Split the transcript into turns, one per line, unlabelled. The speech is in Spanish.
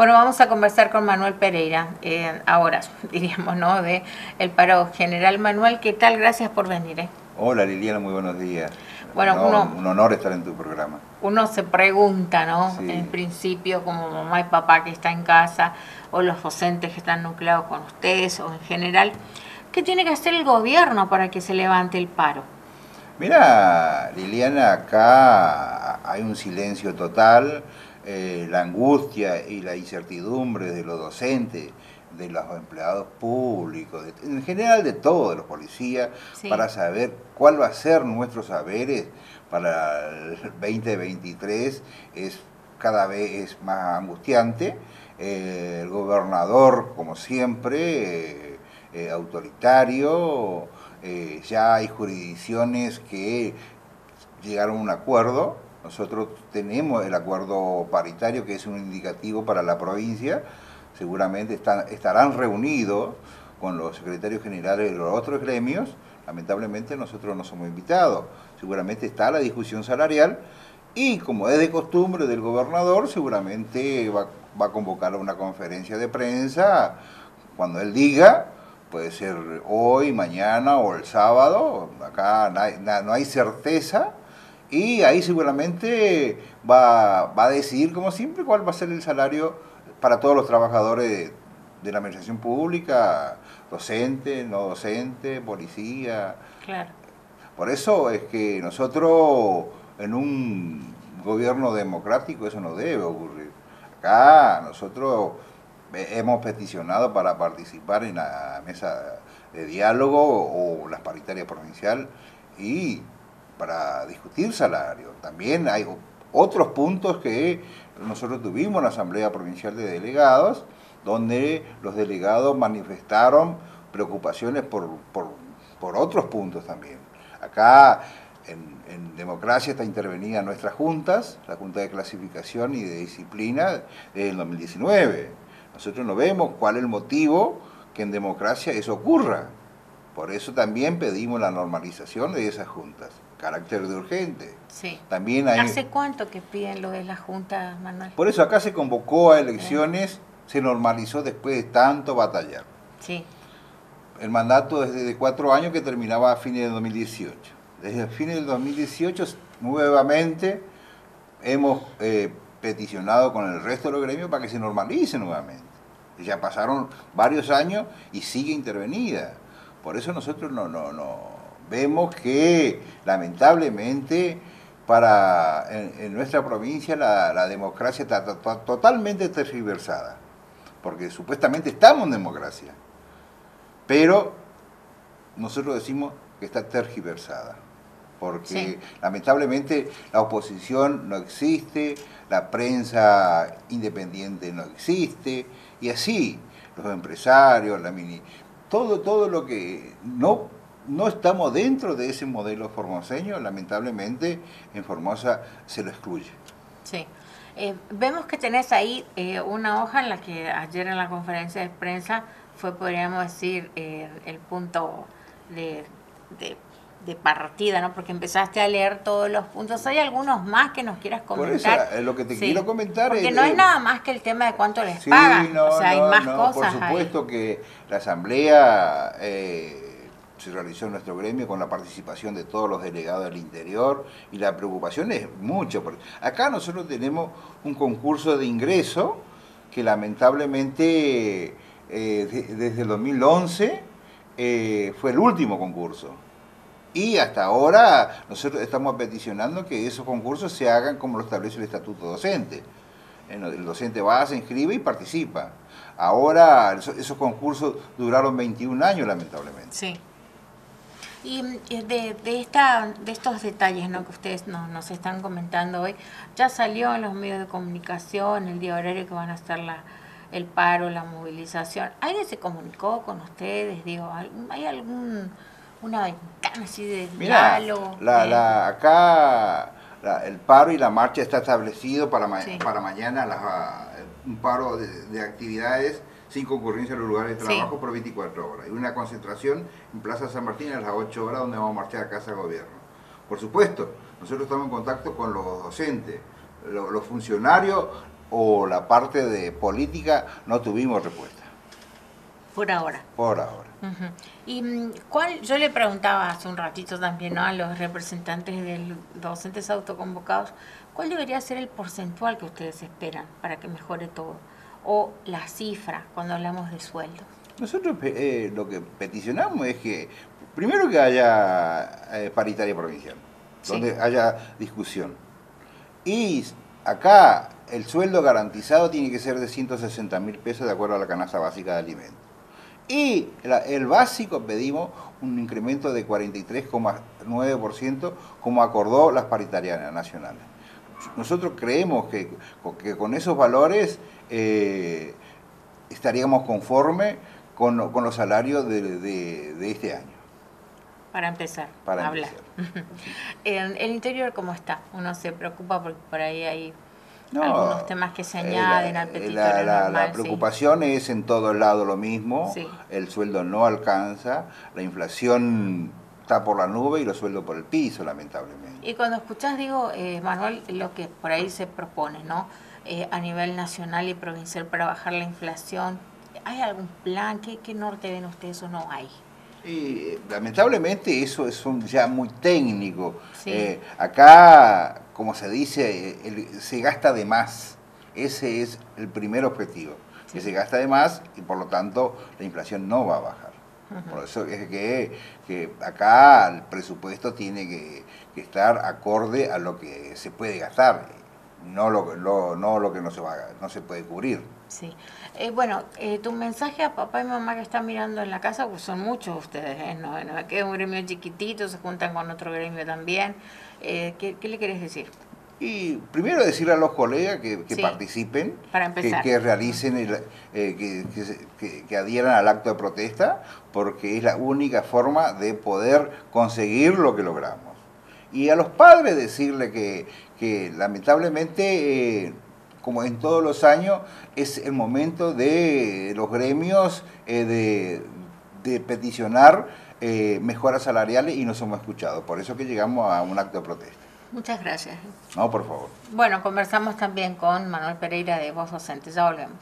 Bueno, vamos a conversar con Manuel Pereira, eh, ahora diríamos, ¿no? De el paro general. Manuel, ¿qué tal? Gracias por venir. ¿eh?
Hola Liliana, muy buenos días.
Bueno,
uno, un honor estar en tu programa.
Uno se pregunta, ¿no? En principio, como mamá y papá que está en casa, o los docentes que están nucleados con ustedes, o en general, ¿qué tiene que hacer el gobierno para que se levante el paro?
Mira, Liliana, acá hay un silencio total eh, la angustia y la incertidumbre de los docentes, de los empleados públicos, en general de todos, los policías, para saber cuál va a ser nuestros saberes para el 2023 es cada vez es más angustiante. Eh, el gobernador, como siempre, eh, autoritario, ya hay jurisdicciones que llegaron a un acuerdo nosotros tenemos el acuerdo paritario, que es un indicativo para la provincia. Seguramente estarán reunidos con los secretarios generales de los otros gremios. Lamentablemente nosotros no somos invitados. Seguramente está la discusión salarial y como es de costumbre del gobernador, seguramente va, a convocar una conferencia de prensa cuando él diga, puede ser hoy, mañana o el sábado, acá no hay certeza, y ahí seguramente va, a decidir, como siempre, cuál va a ser el salario para todos los trabajadores de, la administración pública, docente, no docente, policía.
Claro.
Por eso es que nosotros, en un gobierno democrático, eso no debe ocurrir. Acá nosotros hemos peticionado para participar en la mesa de diálogo o las paritarias provincial y para discutir salario. También hay otros puntos que nosotros tuvimos en la Asamblea Provincial de Delegados, donde los delegados manifestaron preocupaciones por, otros puntos también. Acá en, democracia está intervenida nuestras juntas, la Junta de Clasificación y de Disciplina del 2019. Nosotros no vemos cuál es el motivo que en democracia eso ocurra. Por eso también pedimos la normalización de esas juntas carácter de urgente.
Sí.
También hay...
¿Hace cuánto que piden lo de la Junta, Manuel?
Por eso acá se convocó a elecciones, se normalizó después de tanto batallar.
Sí.
El mandato desde de cuatro años que terminaba a fines de 2018. Desde fines del 2018 nuevamente hemos eh, peticionado con el resto de los gremios para que se normalice nuevamente. Ya pasaron varios años y sigue intervenida. Por eso nosotros no, no, no, vemos que lamentablemente para en, nuestra provincia la, democracia está totalmente tergiversada, porque supuestamente estamos en democracia, pero nosotros decimos que está tergiversada, porque lamentablemente la oposición no existe, la prensa independiente no existe, y así los empresarios, la mini, todo, todo lo que no no estamos dentro de ese modelo formoseño, lamentablemente en Formosa se lo excluye.
Sí. Eh, vemos que tenés ahí eh, una hoja en la que ayer en la conferencia de prensa fue, podríamos decir, eh, el punto de, partida, ¿no? Porque empezaste a leer todos los puntos. ¿Hay algunos más que nos quieras comentar?
Por eso, lo que te quiero comentar
Porque no es nada más que el tema de cuánto les pagan. o sea, hay más cosas.
Por supuesto que la Asamblea se realizó en nuestro gremio con la participación de todos los delegados del interior y la preocupación es mucho. Porque acá nosotros tenemos un concurso de ingreso que lamentablemente eh, desde el 2011 eh, fue el último concurso. Y hasta ahora nosotros estamos peticionando que esos concursos se hagan como lo establece el Estatuto Docente. El docente va, se inscribe y participa. Ahora esos concursos duraron 21 años lamentablemente.
Sí. Y de, de, esta, de estos detalles ¿no? que ustedes nos están comentando hoy, ya salió en los medios de comunicación el día horario que van a estar la, el paro, la movilización. ¿Alguien se comunicó con ustedes? Digo, ¿hay algún una ventana así de diálogo?
La, la, acá el paro y la marcha está establecido para, para mañana, un paro de, de actividades sin concurrencia en los lugares de trabajo por 24 horas. Y una concentración en Plaza San Martín a las 8 horas donde vamos a marchar a Casa de Gobierno. Por supuesto, nosotros estamos en contacto con los docentes, los funcionarios o la parte de política no tuvimos respuesta.
Por ahora.
Por ahora.
Y mm, cuál, yo le preguntaba hace un ratito también ¿no? a los representantes de los docentes autoconvocados, ¿cuál debería ser el porcentual que ustedes esperan para que mejore todo? O la cifra cuando hablamos de sueldo.
Nosotros eh, lo que peticionamos es que, primero que haya eh, paritaria provincial, donde haya discusión. Y acá el sueldo garantizado tiene que ser de 160 mil pesos de acuerdo a la canasta básica de alimentos. Y el básico pedimos un incremento de 43,9% como acordó las paritarianas nacionales. Nosotros creemos que, que con esos valores eh, estaríamos conformes con, los salarios de, este año.
Para empezar Para hablar. ¿El interior cómo está? Uno se preocupa porque por ahí hay algunos temas que se eh, añaden al petitorio
la, preocupación es en todos lados lo mismo, el sueldo no alcanza, la inflación está por la nube y los sueldos por el piso, lamentablemente.
Y cuando escuchás, digo, eh, Manuel, lo que por ahí se propone, ¿no? Eh, a nivel nacional y provincial para bajar la inflación, ¿hay algún plan? ¿Qué, qué norte ven ustedes o no hay?
Y lamentablemente eso es un, ya muy técnico. acá como se dice, se gasta de más. Ese es el primer objetivo, que se gasta de más y por lo tanto la inflación no va a bajar. Por eso es que, que, acá el presupuesto tiene que, estar acorde a lo que se puede gastar, no lo, no lo que no se, va, no se puede cubrir.
Sí. Eh, bueno, eh, tu mensaje a papá y mamá que están mirando en la casa, pues son muchos ustedes, ¿eh? no, no es que es un gremio chiquitito, se juntan con otro gremio también. Eh, ¿qué, le querés decir?
Y primero decirle a los colegas que, participen, que, realicen, eh, que, adhieran al acto de protesta, porque es la única forma de poder conseguir lo que logramos. Y a los padres decirle que, lamentablemente, eh, como en todos los años, es el momento de los gremios de, de peticionar eh, mejoras salariales y no somos escuchados. Por eso que llegamos a un acto de protesta.
Muchas gracias.
No, por favor.
Bueno, conversamos también con Manuel Pereira de Voz Docente. Ya volvemos.